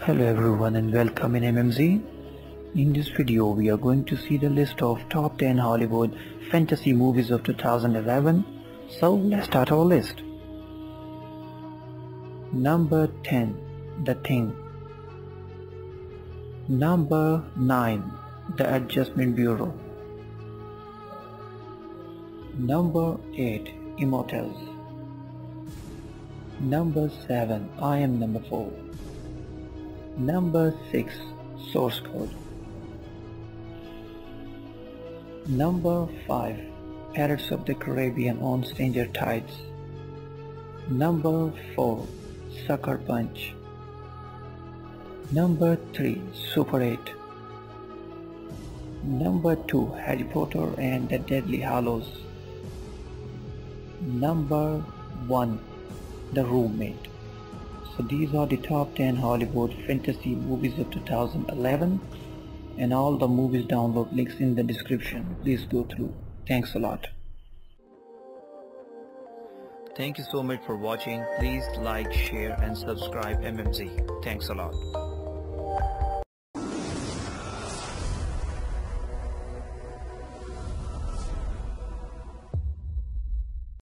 Hello everyone and welcome in MMZ. In this video we are going to see the list of top 10 Hollywood fantasy movies of 2011. So let's start our list. Number 10 The Thing Number 9 The Adjustment Bureau Number 8 Immortals Number 7 I am number 4 Number 6 Source Code. Number 5 Pirates of the Caribbean on Stranger Tides. Number 4 Sucker Punch. Number 3 Super 8 Number 2 Harry Potter and the Deathly Hallows. Number 1 The Roommate so these are the top 10 Hollywood fantasy movies of 2011 and all the movies download links in the description. Please go through. Thanks a lot. Thank you so much for watching. Please like, share and subscribe MMZ. Thanks a lot.